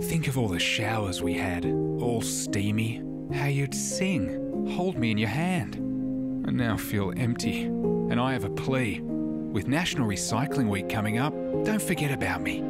Think of all the showers we had, all steamy, how you'd sing, hold me in your hand. I now feel empty, and I have a plea. With National Recycling Week coming up, don't forget about me.